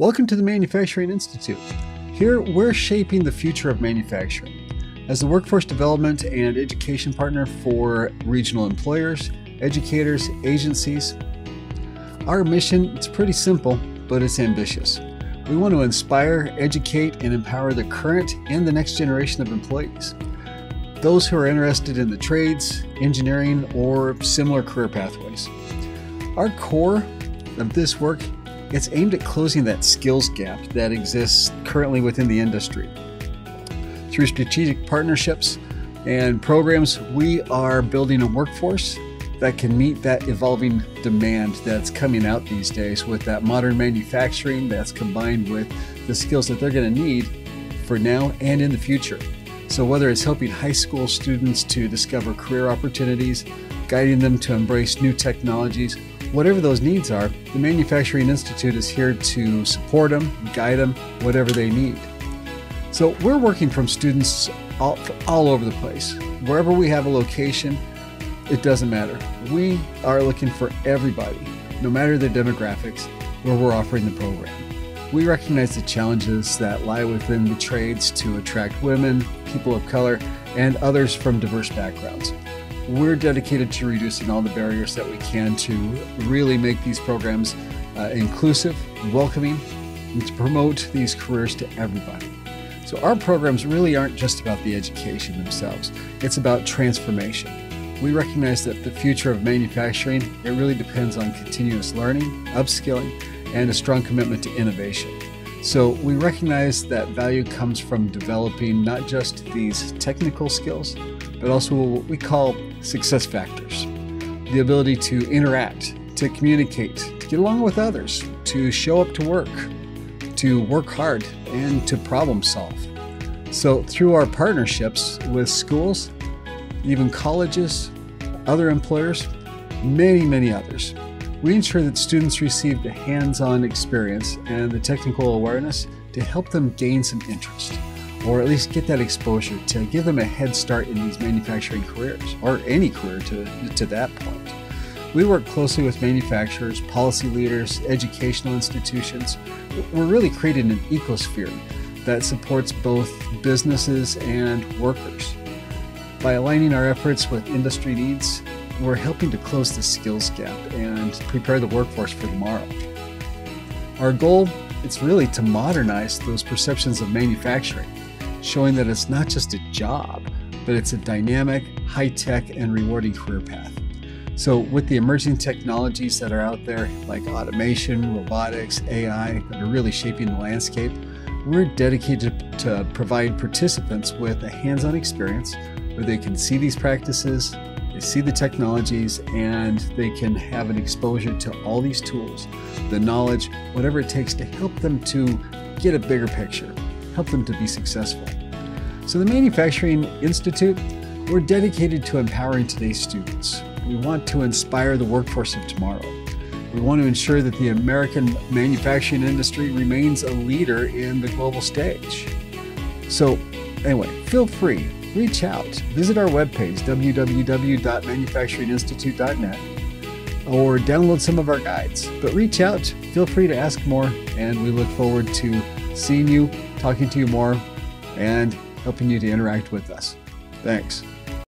Welcome to the Manufacturing Institute. Here, we're shaping the future of manufacturing. As the workforce development and education partner for regional employers, educators, agencies, our mission is pretty simple, but it's ambitious. We want to inspire, educate, and empower the current and the next generation of employees. Those who are interested in the trades, engineering, or similar career pathways. Our core of this work it's aimed at closing that skills gap that exists currently within the industry. Through strategic partnerships and programs, we are building a workforce that can meet that evolving demand that's coming out these days with that modern manufacturing that's combined with the skills that they're going to need for now and in the future. So, whether it's helping high school students to discover career opportunities, guiding them to embrace new technologies, whatever those needs are, the Manufacturing Institute is here to support them, guide them, whatever they need. So, we're working from students all, all over the place. Wherever we have a location, it doesn't matter. We are looking for everybody, no matter their demographics, where we're offering the program. We recognize the challenges that lie within the trades to attract women, people of color, and others from diverse backgrounds. We're dedicated to reducing all the barriers that we can to really make these programs uh, inclusive, welcoming, and to promote these careers to everybody. So, our programs really aren't just about the education themselves, it's about transformation. We recognize that the future of manufacturing, it really depends on continuous learning, upskilling, and a strong commitment to innovation. So we recognize that value comes from developing not just these technical skills, but also what we call success factors. The ability to interact, to communicate, to get along with others, to show up to work, to work hard, and to problem solve. So through our partnerships with schools, even colleges, other employers, many, many others, we ensure that students receive the hands on experience and the technical awareness to help them gain some interest, or at least get that exposure to give them a head start in these manufacturing careers, or any career to, to that point. We work closely with manufacturers, policy leaders, educational institutions. We're really creating an ecosphere that supports both businesses and workers. By aligning our efforts with industry needs, we're helping to close the skills gap and prepare the workforce for tomorrow. Our goal is really to modernize those perceptions of manufacturing, showing that it's not just a job, but it's a dynamic, high tech, and rewarding career path. So, with the emerging technologies that are out there, like automation, robotics, AI, that are really shaping the landscape, we're dedicated to provide participants with a hands on experience where they can see these practices, they see the technologies and they can have an exposure to all these tools, the knowledge, whatever it takes to help them to get a bigger picture, help them to be successful. So, the Manufacturing Institute, we're dedicated to empowering today's students. We want to inspire the workforce of tomorrow. We want to ensure that the American manufacturing industry remains a leader in the global stage. So, anyway, feel free reach out. Visit our webpage, www.manufacturinginstitute.net, or download some of our guides. But reach out, feel free to ask more, and we look forward to seeing you, talking to you more, and helping you to interact with us. Thanks.